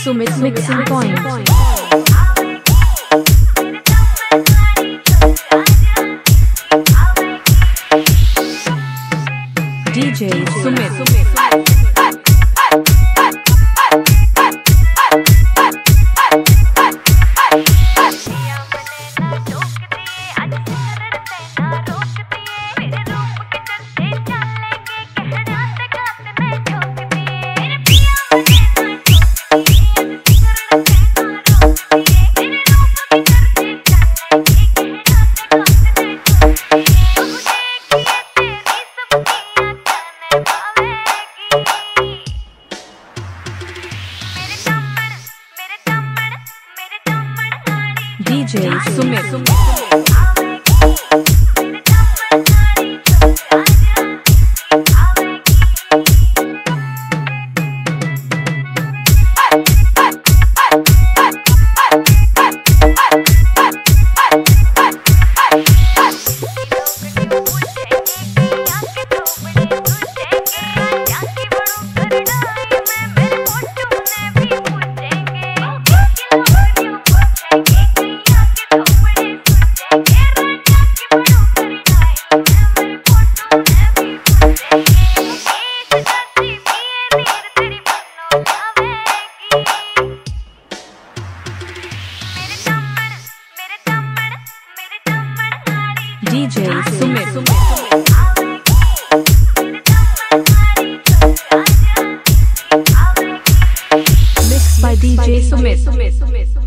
Summit Mixing Point. DJ Sumit. Sumit. DJ Sumir. DJ Sumit. Mixed by DJ Sumit.